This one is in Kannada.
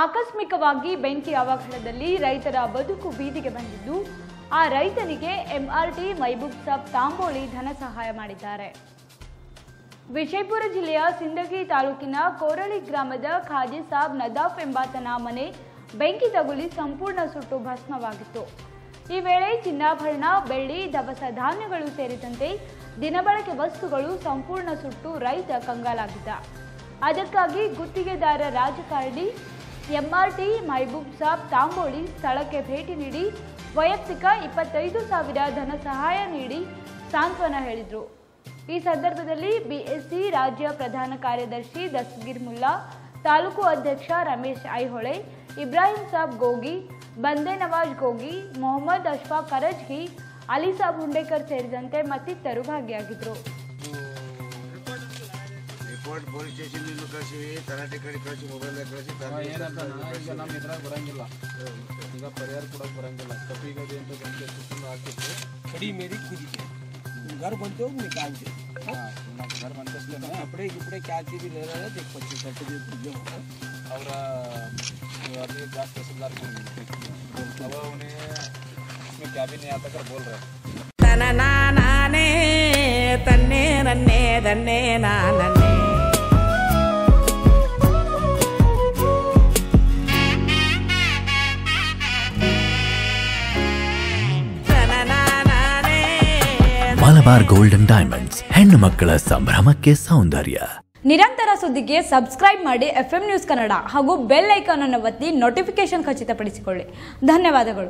ಆಕಸ್ಮಿಕವಾಗಿ ಬೆಂಕಿ ಅವಘಡದಲ್ಲಿ ರೈತರ ಬದುಕು ಬೀದಿಗೆ ಬಂದಿದ್ದು, ಆ ರೈತನಿಗೆ ಎಂಆರ್ಟಿ ಮೈಬೂಬ್ ಸಾಬ್, ತಾಂಬೋಳಿ ಧನ ಸಹಾಯ ಮಾಡಿದ್ದಾರೆ. ವಿಜಯಪುರ ಜಿಲ್ಲೆಯ ಸಿಂದಗಿ ತಾಲೂಕಿನ ಕೋರಳಿ ಗ್ರಾಮದ ಖಾಜಿ ಸಾಬ್ ನದಾಫ್ ಎಂಬಾತನ ಮನೆ ಬೆಂಕಿ ತಗುಲಿ ಸಂಪೂರ್ಣ ಸುಟ್ಟು ಭಸ್ಮವಾಗಿತ್ತು. ಈ ವೇಳೆ ಚಿನ್ನಾಭರಣ, ಬೆಳ್ಳಿ, ದವಸ ಧಾನ್ಯಗಳು ಸೇರಿದಂತೆ ದಿನಬಳಕೆ ವಸ್ತುಗಳು ಸಂಪೂರ್ಣ ಸುಟ್ಟು ರೈತ ಕಂಗಾಲಾಗಿದ್ದ. ಅದಕ್ಕಾಗಿ ಗುತ್ತಿಗೆದಾರ ರಾಜಕಾರಣಿ ಎಂಆರ್ಟಿ, ಮೈಬೂಬ್ ಸಾಬ್, ತಾಂಬೋಳಿ ಸ್ಥಳಕ್ಕೆ ಭೇಟಿ ನೀಡಿ ವೈಯಕ್ತಿಕ ಇಪ್ಪತ್ತೈದು ಸಾವಿರ ಧನ ಸಹಾಯ ನೀಡಿ ಸಾಂತ್ವನ ಹೇಳಿದರು. ಈ ಸಂದರ್ಭದಲ್ಲಿ ಬಿಎಸ್ಸಿ ರಾಜ್ಯ ಪ್ರಧಾನ ಕಾರ್ಯದರ್ಶಿ ದಸ್ಗಿರ್ ಮುಲ್ಲಾ, ತಾಲೂಕು ಅಧ್ಯಕ್ಷ ರಮೇಶ್ ಐಹೊಳೆ, ಇಬ್ರಾಹಿಂ ಸಾಬ್ ಗೋಗಿ, ಬಂದೆ ನವಾಜ್ ಗೋಗಿ, ಮೊಹಮ್ಮದ್ ಅಶ್ಫಾಕ್ ಕರಜ್ಗಿ, ಅಲಿ ಸಾಬ್ ಹುಂಡೇಕರ್ ಸೇರಿದಂತೆ ಮತ್ತಿತರರು ಭಾಗಿಯಾಗಿದ್ದರು ರಿಪೋರ್ಟ್ ಪೊಲೀಸ್ ಸ್ಟೇಷನ್ ಕಳಿಸಿವಿ ತಲಾಟೆ ಕಡೆ ಕಳಿಸಿ ಮೊಬೈಲ್ ಕಳಿಸಿ ಏನಂತ ಈಗ ನಮ್ಮ ಇದ್ರಾಗ ಬರಂಗಿಲ್ಲ ಈಗ ಪರಿಹಾರ ಕೊಡೋಕೆ ಬರಂಗಿಲ್ಲ ಕಪಿಗದೆ ಅಂತ ಗಂಟೆ ಸುತ್ತಲೂ ಹಾಕಿತ್ತು कड़ी मेरी खुद की है घर बनते हो निकाल के ನಮ್ಮ घर ಬಂದಷ್ಟೇನೆ कपड़े कपड़े क्या चीज ले रहे हैं देख पच्चीस सौ दे तुझे ಅವರ अभी जास्त तहसीलदार को अब उन्हें इसमें क्या भी नहीं आता कर बोल रहे ತನನಾನೇ ತನ್ನೇ ನನ್ನೇ ದನ್ನೇ ಮಲಬಾರ್ ಗೋಲ್ಡನ್ ಡೈಮಂಡ್ಸ್ ಹೆಣ್ಣು ಮಕ್ಕಳ ಸಂಭ್ರಮಕ್ಕೆ ಸೌಂದರ್ಯ. ನಿರಂತರ ಸುದ್ದಿಗೆ ಸಬ್ಸ್ಕ್ರೈಬ್ ಮಾಡಿ ಎಫ್ ನ್ಯೂಸ್ ಕನ್ನಡ ಹಾಗೂ ಬೆಲ್ ಐಕಾನ್ ಅನ್ನು ಒತ್ತಿ ನೋಟಿಫಿಕೇಶನ್ ಖಚಿತಪಡಿಸಿಕೊಳ್ಳಿ. ಧನ್ಯವಾದಗಳು.